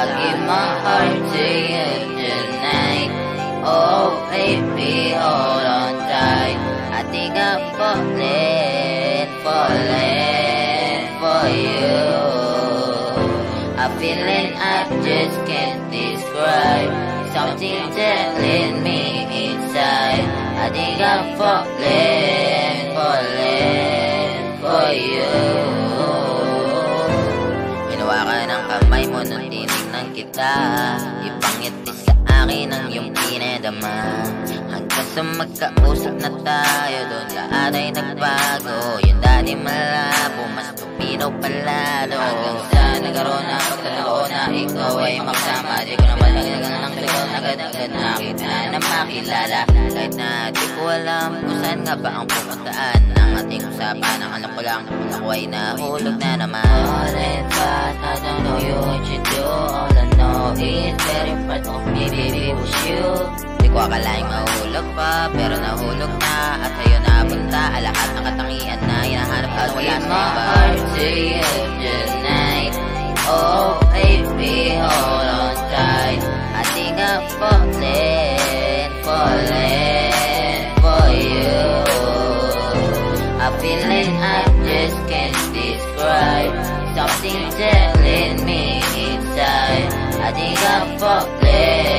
I give my heart to you tonight. Oh, baby, hold on tight. I you. A feeling I just can't describe. Something telling me inside. I think I'm falling, falling for you. Ginawa ka ng kamay mo nung tinignan kita Ipangiti sa akin ang iyong pinadama Hanggang sa magkausap na tayo Doon lahat ay nagbago Yung dati malabo Mas tupinaw palalo Hanggang sa nagkaroon na pagkatao na Ikaw ay makasama Di ko naman nagdagan ng Nagad-agad na kita na makilala. Kahit na di ko alam Kung saan nga ba ang pupuntaan. Ng ating usapan Ang alam ko lang. Ako ay nahulog na naman. All in fast I don't know you what you do. All I know is very part of me baby was you. Di ko akalaing mahulog pa Pero nahulog na. At sa'yo napunta Lahat ng katangian na Hinahanap at wala sa falling Falling for you A feeling I just can't describe Something telling me inside. I think I'm falling,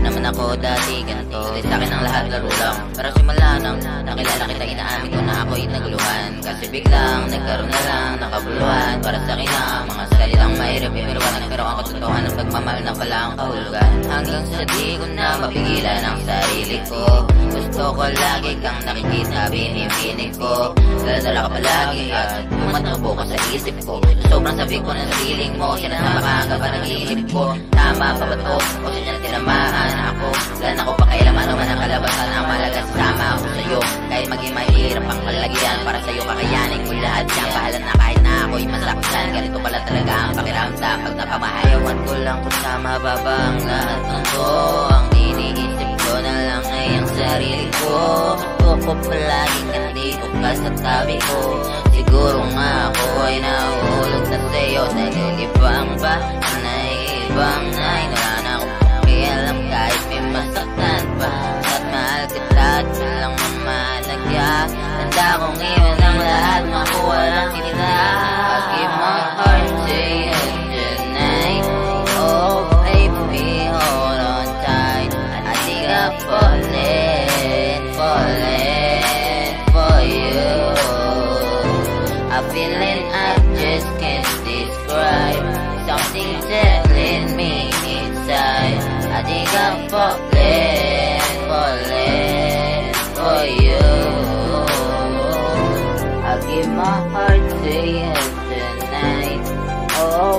Di naman ako dati ganito. Sa akin ang lahat laro lang Pero simula nang nakilala kita Inaamin ko na ako'y naguluhan. Kasi biglang nagkaroon na lang Nakabuluhan. Para sa akin ang mga salitang mahirap Imiruan Pero ang katotohanan ng pagmamahal na pala ang kahulugan. Hanggang sa di ko na mapigilan ang sarili ko. Gusto ko lagi kang nakikita Binibinig ko. Daladala ka palagi at Tumatabo ka sa isip ko. Sobrang sabi ko ng feeling mo Sinasama ka pa nag-iisip ko Tama pa ba to? O siya tinamaan ako. Wala na ko pa kailaman naman ang kalabasan Ang malaga sama ako sa'yo. Kahit maging mahirap ang kalagyan Para sa'yo kakayanin ko lahat yan Bahala na kahit na ako'y masaktan. Ganito pala talaga ang pakiramdam. Pag napamahayawan ko lang kung sama ba ba ang lahat ng to. Ang iniisip ko na lang ay ang sarili ko. Gusto ko palaging nandito ka sa tabi ko. Siguro nga ako ay nahulog na sa'yo. Nalilibang ba? Naibang na Wala na akong pakialam kahit may masaktan pa. At mahal kita at walang mamalagya. Tanda kong iwan ang lahat makuha lang kita. I'll give my heart to you tonight Oh baby hold on tight. I think I'm falling, falling for you. A feeling I just can't describe. Something telling falling, for you I give my heart to you tonight. Oh